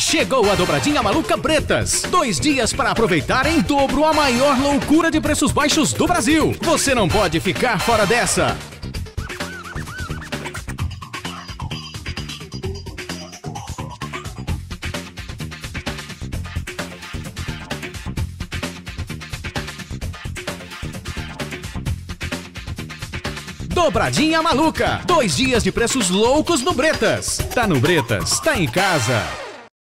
Chegou a dobradinha maluca Bretas. Dois dias para aproveitar em dobro a maior loucura de preços baixos do Brasil. Você não pode ficar fora dessa. Dobradinha maluca. Dois dias de preços loucos no Bretas. Tá no Bretas, tá em casa.